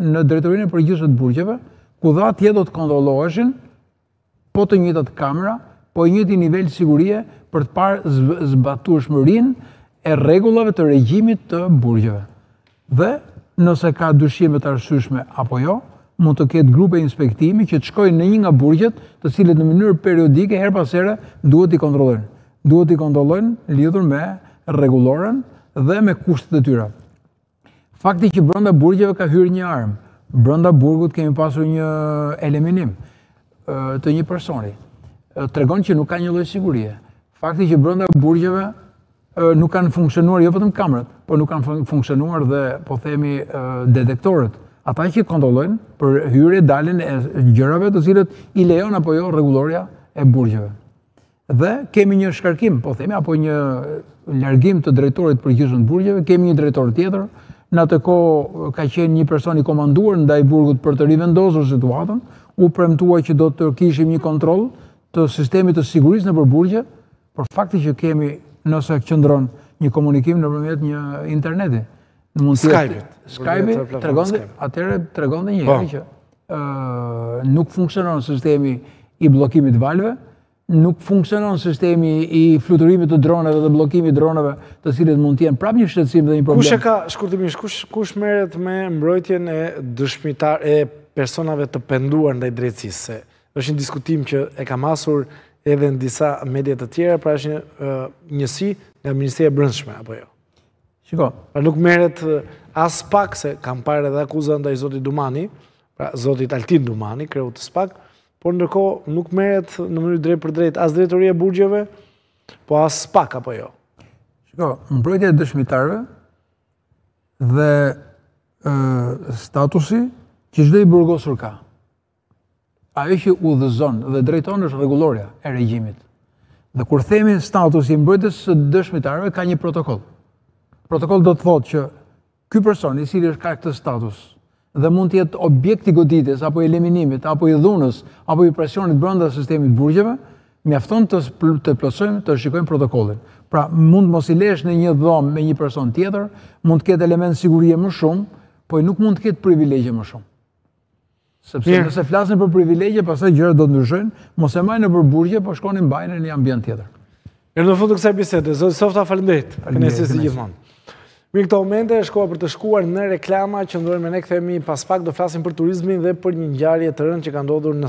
në drejtorinë e përgjithshme të burgjeve, ku edhe atje do të kontrolloheshin po të njëjtat kamera, po i njëjti nivel sigurie për të parë zbatueshmërinë e rregullave të regjimit të burgjeve. Dhe nëse ka dyshime të arsyeshme apo jo, mund të ketë grupe inspektimi që të shkojnë në një nga burgjet, të cilët në mënyrë periodike herë pas here duhet t'i kontrollojnë. Duhet t'i kontrollojnë lidhur me rregulloren dhe me kushtet e tyre. Fakti që brenda burgjeve ka hyrë një armë, brenda burgut kemi pasur një eliminim të një personi, tregon që nuk ka një lloj sigurie. Fakti që brenda burgjeve nuk kanë funksionuar jo vetëm kamerat, por nuk kanë funksionuar dhe po themi detektorët, ata që kontrollojnë për hyrje-daljen e gjërave të cilat i lejon apo jo rregullorja e burgjeve. Dhe kemi një shkarkim, po themi, apo një largim të drejtorit të përgjithshëm burgjeve, kemi një drejtor tjetër, në atë kohë ka qenë një person i komanduar ndaj burgut për të rivendosur situatën, u premtua që do të kishim një kontroll të sistemit të sigurisë nëpër burgje, por fakti që kemi nëse qëndron një komunikim nëpërmjet një interneti. Nëpërmjet Skype-it. Skype-it, tregon dhe, atëherë tregon dhe një, po, herë që nuk funksionon sistemi i bllokimit të valëve, nuk funksionon sistemi i fluturimit të droneve dhe bllokimit droneve, të cilat mund të jenë prap një shqetësim dhe një problem. Kush e ka shkurtimisht, kush kush merret me mbrojtjen e dëshmitar e personave të penduar ndaj drejtësisë? Se është një diskutim që e kam hasur edhe në disa media të tjera, pra është një njësi nga Ministria e Brendshme apo jo. Shiko, pra nuk merret as SPAK se kam parë edhe akuza ndaj Zotit Dumani, pra Zotit Altin Dumani, kreut të SPAK, por ndërkohë nuk merret në mënyrë drejtpërdrejt as drejtoria e burgjeve, po as SPAK apo jo. Shiko, mbrojtja e dëshmitarëve dhe statusi që çdo i burgosur ka. Ajo që udhëzon dhe drejton është rregullorja e regjimit. Dhe kur themi statusi i mbrojtjes së dëshmitarëve ka një protokoll. Protokoll do të thotë që ky person i cili është ka këtë status dhe mund të jetë objekt i goditjes apo i eliminimit apo i dhunës apo i presionit brenda sistemit burgjeve, mjafton të të plotësojmë të shikojmë protokollin. Pra, mund mos i lësh në një dhomë me një person tjetër, mund të ketë element sigurie më shumë, por nuk mund të ketë privilegje më shumë. Sepse nëse flasim për privilegje, pastaj gjërat do të ndryshojnë, mos e mbajnë nëpër burgje, po shkoni mbajeni në një ambient tjetër. Mirë, në fund të kësaj bisede, zoti Softa faleminderit, kënaqësi si gjithmonë. Mirë këto momente, shkoi ora për të shkuar në reklama, qëndroni me ne kthehemi pas pak, do flasim për turizmin dhe për një ngjarje të rëndë që ka ndodhur në